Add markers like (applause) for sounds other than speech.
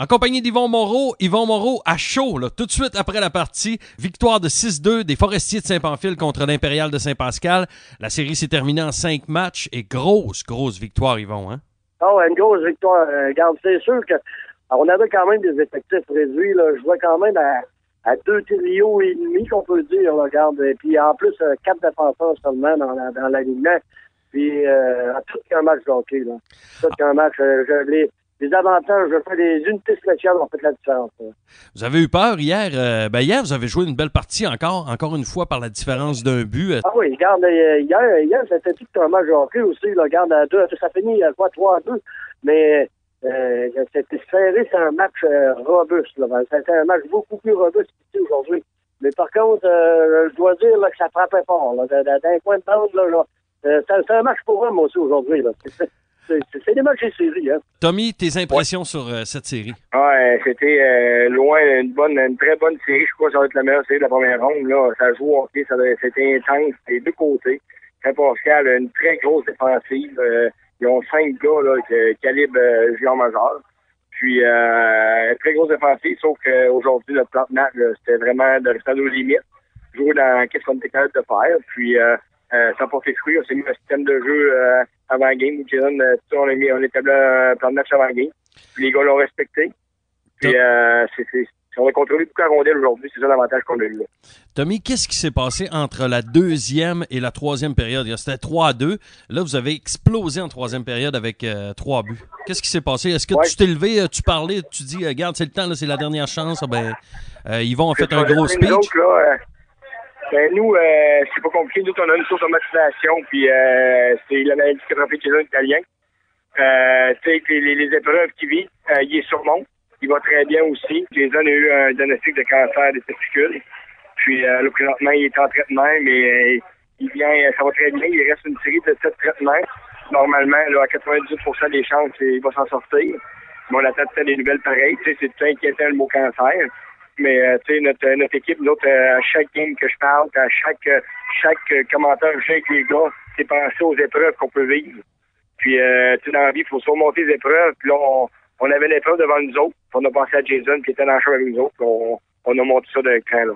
En compagnie d'Yvon Moreau, Yvon Moreau à chaud, là, tout de suite après la partie. Victoire de 6-2 des Forestiers de Saint-Pamphile contre l'Impérial de Saint-Pascal. La série s'est terminée en cinq matchs et grosse, grosse victoire, Yvon. Hein? Oh, une grosse victoire. Euh, regarde, c'est sûr que on avait quand même des effectifs réduits. Là. Je vois quand même à, deux trios et demi qu'on peut dire. Là, regarde. Et puis en plus, euh, quatre défenseurs seulement dans, la, dans l'alignement. Puis euh, à tout qu'un match de. Là. Tout qu'un match. Euh, je, les, les avantages, je fais des unités spéciales ont fait la différence. Là. Vous avez eu peur hier. Euh, ben hier, vous avez joué une belle partie encore, encore une fois par la différence d'un but. Euh, Ah oui, regarde, euh, hier, hier c'était tout un match de hockey aussi. Là, regarde, à deux, ça finit à quoi, 3 à 2. Mais euh, c'était serré, c'est un match euh, robuste. Ben, C'était un match beaucoup plus robuste qu'ici aujourd'hui. Mais par contre, euh, je dois dire là, que ça frappait fort. D'un- point de bande, là, là, c'est c'est un match pour eux, moi aussi, aujourd'hui. (laughs) C'est- des matchs et séries. Hein. Tommy, tes impressions sur euh, cette série? Ouais, c'était euh, loin une bonne, une très bonne série. Je crois que ça va être la meilleure série de la première ronde. Là, ça joue au hockey, c'était intense des deux côtés. Saint-Pascal a une très grosse défensive. Euh, ils ont cinq gars là, qui calibre junior majeur. Puis euh, très grosse défensive, sauf qu'aujourd'hui, notre plan de match, c'était vraiment de rester à nos limites, jouer dans qu'est-ce qu'on était capable de faire. Puis euh, ça a porté fruit. On s'est mis un système de jeu euh, avant game. où Jason, euh, on a mis, on établi un plan de match avant game. Puis les gars l'ont respecté. Puis euh, c'est, c'est, on a contrôlé beaucoup la rondelle aujourd'hui. C'est ça l'avantage qu'on a eu là. Tommy, qu'est-ce qui s'est passé entre la deuxième et la troisième période? C'était 3 à 2. Là, vous avez explosé en troisième période avec euh, trois buts. Qu'est-ce qui s'est passé? Est-ce que Ouais. tu t'es levé, euh, tu parlais, tu dis, regarde, c'est le temps, là, c'est la dernière chance. Ah, Ben, euh, Yvon a fait un gros speech. là, ben, nous, euh, c'est pas compliqué. Nous, on a une automatisation, puis euh, c'est l'analyse Jason italien. Euh, tu sais, les, les épreuves qu'il vit, euh, il est surmonte. Il va très bien aussi. Jason a eu un diagnostic de cancer des testicules. Puis euh, là, présentement, il est en traitement, mais euh, il vient, ça va très bien. Il reste une série de sept traitements. Normalement, là, à 98% des chances, il va s'en sortir. Mais on attend peut-être des nouvelles pareilles. Tu sais, c'est tout inquiétant le mot cancer. Mais euh, tu sais, notre, notre équipe, nous autres, euh, à chaque game que je parle, à chaque euh, chaque commentaire que j'ai les gars, c'est penser aux épreuves qu'on peut vivre. Puis euh, tu dans la vie, il faut surmonter les épreuves. Puis là, on, on avait l'épreuve devant nous autres. On a pensé à Jason qui était dans le show avec nous autres. On, on a monté ça d'un cran là.